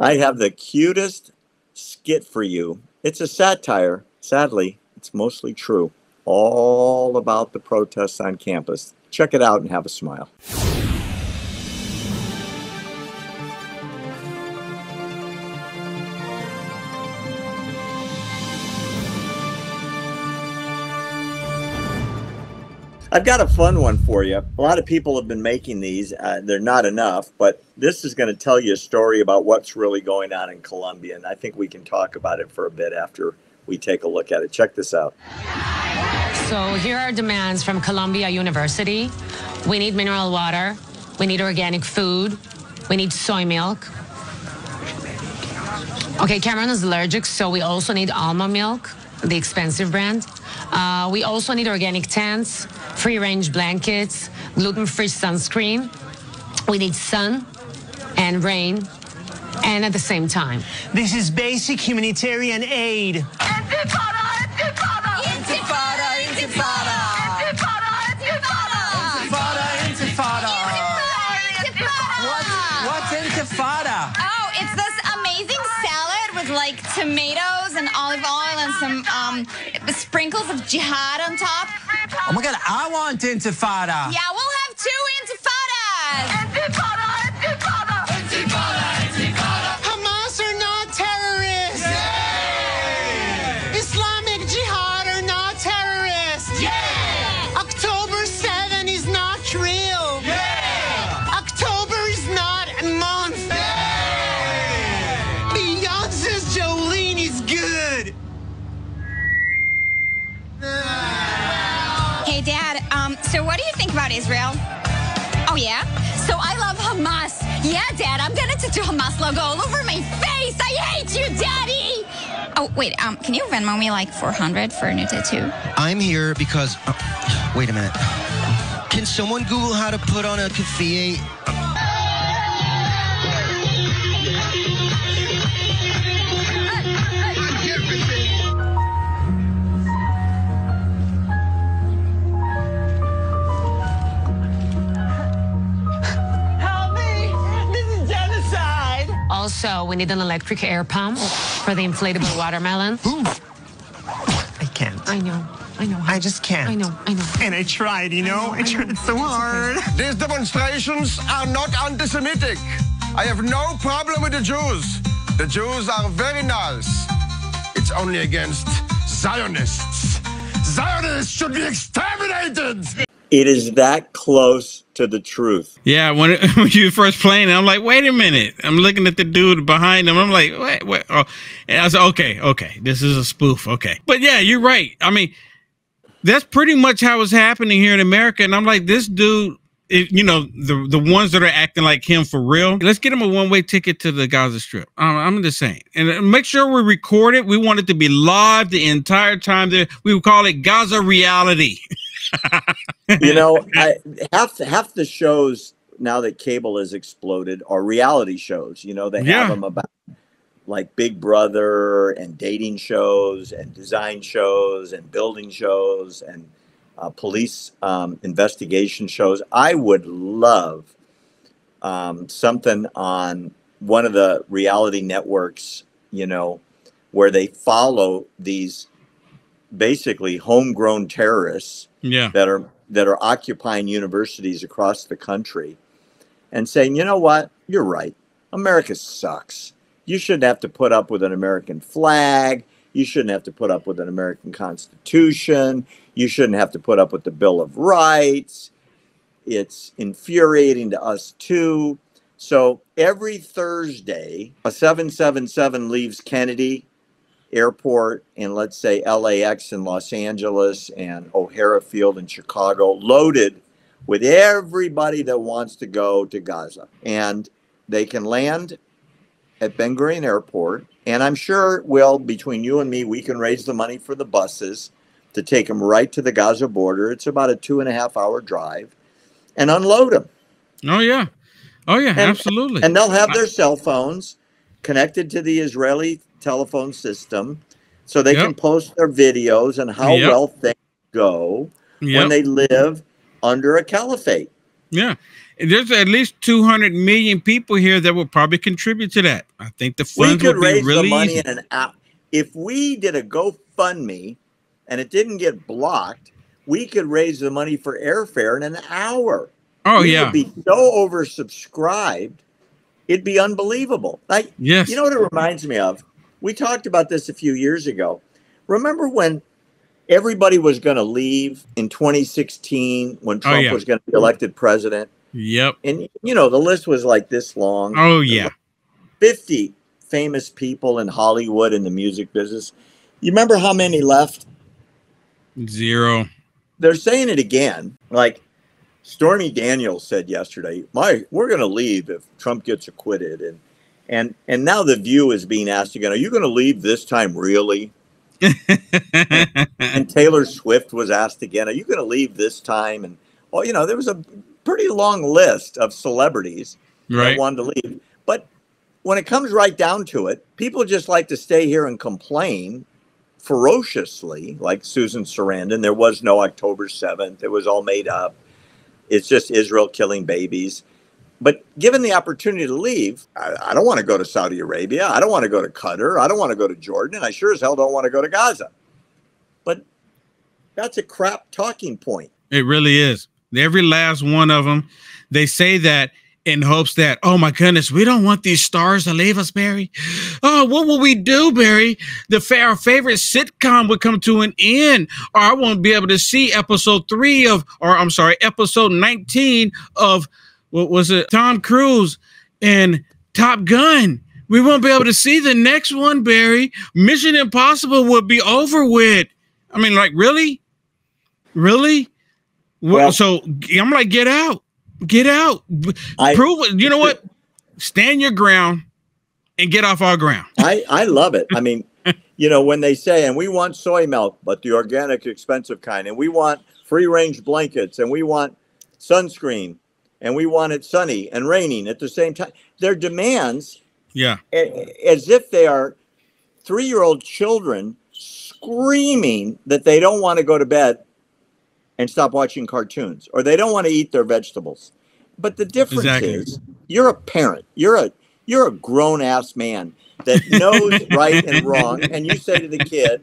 I have the cutest skit for you. It's a satire. Sadly, it's mostly true. All about the protests on campus. Check it out and have a smile. I've got a fun one for you. A lot of people have been making these. Uh, they're not enough, but this is going to tell you a story about what's really going on in Columbia, And I think we can talk about it for a bit after we take a look at it. Check this out. So here are demands from Columbia University. We need mineral water. We need organic food. We need soy milk. Okay, Cameron is allergic, so we also need alma milk, the expensive brand. Uh, we also need organic tents, free range blankets, gluten free sunscreen. We need sun and rain and at the same time. This is basic humanitarian aid. And some um, sprinkles of jihad on top. Oh my god, I want intifada. Yeah, we'll about Israel? Oh yeah. So I love Hamas. Yeah, Dad. I'm gonna tattoo Hamas logo all over my face. I hate you, Daddy. Oh wait. Um, can you Venmo me like 400 for a new tattoo? I'm here because. oh, wait a minute. Can someone Google how to put on a keffiyeh? Also, we need an electric air pump for the inflatable watermelon. I can't. I know, I know. I just can't. I know, I know. And I tried, you know? I, I know. tried so hard. These demonstrations are not anti Semitic. I have no problem with the Jews. The Jews are very nice. It's only against Zionists. Zionists should be exterminated! It is that close to the truth. Yeah, when, it, when you first playing, it, I'm like, wait a minute. I'm looking at the dude behind him. I'm like, wait, wait. Oh. And I said, okay, okay, this is a spoof. Okay, but yeah, you're right. I mean, that's pretty much how it's happening here in America. And I'm like, this dude, it, you know, the the ones that are acting like him for real. Let's get him a one way ticket to the Gaza Strip. I'm just saying, and uh, make sure we record it. We want it to be live the entire time. There, we would call it Gaza reality. You know, I, half half the shows now that cable has exploded are reality shows. You know, they Yeah. have them about like Big Brother and dating shows and design shows and building shows and uh, police um, investigation shows. I would love um, something on one of the reality networks, you know, where they follow these basically homegrown terrorists Yeah. that are that are occupying universities across the country and saying, you know what, you're right. America sucks. You shouldn't have to put up with an American flag. You shouldn't have to put up with an American Constitution. You shouldn't have to put up with the Bill of Rights. It's infuriating to us too. So every Thursday, a 777 leaves Kennedy Airport in, let's say, LAX in Los Angeles and O'Hare Field in Chicago, loaded with everybody that wants to go to Gaza. And they can land at Ben Gurion Airport. And I'm sure, Will, between you and me, we can raise the money for the buses to take them right to the Gaza border. It's about a two and a half hour drive and unload them. Oh yeah. Oh yeah. And- absolutely. And they'll have their cell phones connected to the Israeli telephone system so they Yep. can post their videos and how Yep. well things go Yep. when they live under a caliphate. Yeah. there's at least 200 million people here that will probably contribute to that. I think the We funds could would be raise really the money easy. in an hour. If we did a GoFundMe and it didn't get blocked, we could raise the money for airfare in an hour. Oh we yeah, would be so oversubscribed, it'd be unbelievable. Like yes. You know what it reminds me of? We talked about this a few years ago. Remember when everybody was going to leave in 2016 when oh, Trump Oh, yeah. was going to be elected president? yep. And, you know, the list was like this long Oh yeah. 50 famous people in Hollywood in the music business. You remember how many left? Zero. They're saying it again. Like Stormy Daniels said yesterday, "My, we're going to leave if Trump gets acquitted." And and and now the View is being asked again, "Are you going to leave this time, really?" And Taylor Swift was asked again, "Are you going to leave this time?" And well, you know, there was a pretty long list of celebrities that wanted to leave. But when it comes right down to it, people just like to stay here and complain ferociously, like Susan Sarandon. There was no October 7th, it was all made up. It's just Israel killing babies. But given the opportunity to leave, I, I don't want to go to Saudi Arabia. I don't want to go to Qatar. I don't want to go to Jordan. And I sure as hell don't want to go to Gaza. But that's a crap talking point. It really is. Every last one of them. They say that in hopes that, oh my goodness, we don't want these stars to leave us, Barry. Oh, what will we do, Barry? The our favorite sitcom would come to an end, or I won't be able to see episode three of, or I'm sorry, episode 19 of what was it? Tom Cruise and Top Gun. We won't be able to see the next one, Barry. Mission Impossible would be over with. I mean, like, really? Really? Well, so I'm like, get out, get out, I- prove it. You know what? Stand your ground and get off our ground. I, I love it. I mean, you know, when they say, and we want soy milk, but the organic, expensive kind, and we want free range blankets, and we want sunscreen, and we want it sunny and raining at the same time. Their demands, Yeah, as if they are three year old children screaming that they don't want to go to bed and stop watching cartoons or they don't want to eat their vegetables. But the difference Exactly. is you're a parent. You're a you're a grown ass man that knows right and wrong, and you say to the kid,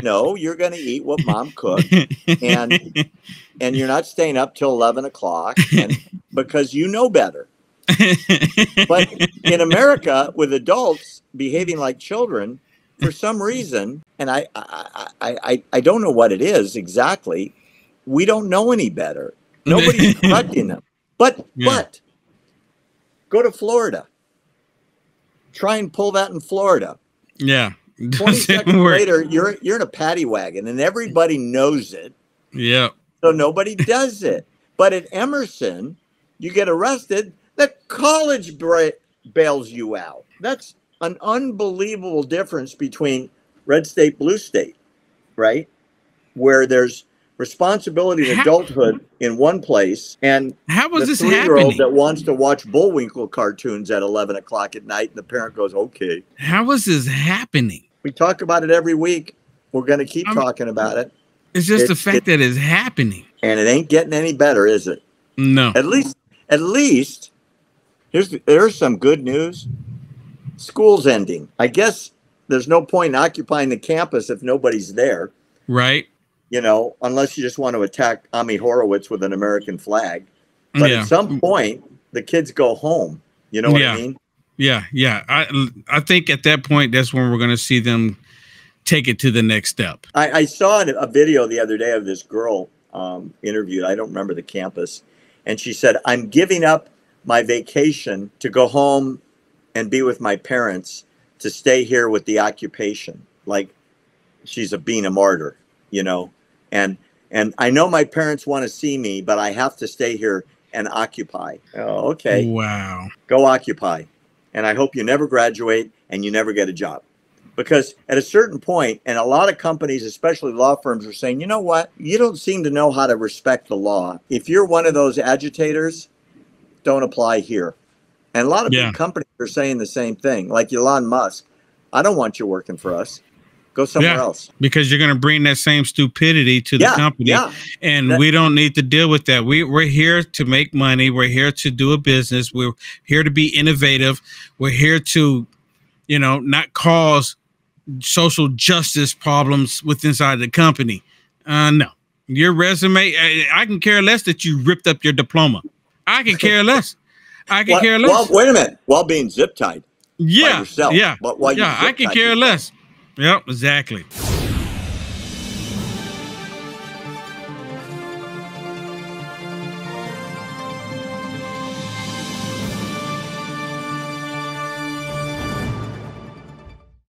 "No, you're going to eat what mom cooked, and and you're not staying up till eleven o'clock, and because you know better." But in America, with adults behaving like children, for some reason, and I I, I, I, I don't know what it is exactly, we don't know any better. Nobody's correcting them. But Yeah. but go to Florida. Try and pull that in Florida. yeah. 20 seconds work. later, you're you're in a paddy wagon and everybody knows it, Yeah, so nobody does it. But at Emerson, you get arrested, the college bra- bails you out. That's an unbelievable difference between red state, blue state, right? Where there's responsibility and adulthood in one place, and how was this three-year-old happening? that wants to watch Bullwinkle cartoons at 11 o'clock at night, and the parent goes, "Okay." How was this happening? We talk about it every week. We're going to keep I'm- talking about it, It's just the fact it- that it's happening. and it ain't getting any better, is it? No. At least, at least, here's there's some good news. School's ending. I guess there's no point in occupying the campus if nobody's there. Right? You know, unless you just want to attack Ami Horowitz with an American flag. But yeah. at some point, the kids go home. You know what Yeah. I mean? Yeah, yeah. I I think at that point that's when we're gonna see them take it to the next step. I, I saw a video the other day of this girl um, interviewed. I don't remember the campus, and she said, "I'm giving up my vacation to go home and be with my parents to stay here with the occupation." Like she's a being a martyr, you know. And and I know my parents want to see me, but I have to stay here and occupy. Oh, okay, Wow. go occupy. And I hope you never graduate and you never get a job. Because at a certain point, and a lot of companies, especially law firms, are saying, you know what? You don't seem to know how to respect the law. If you're one of those agitators, don't apply here. And a lot of Yeah. big companies are saying the same thing, like Elon Musk. I don't want you working for us. Go somewhere Yeah. else. because you're going to bring that same stupidity to the Yeah, company yeah. and That- we don't need to deal with that we, we're here to make money we're here to do a business we're here to be innovative we're here to you know not cause social justice problems with inside the company? Uh no. Your resume I, I can care less that you ripped up your diploma. I can care less. I can care less. well, wait a minute. While being zip tied. yeah yourself, yeah. but while yeah i can care yourself. less. Yep exactly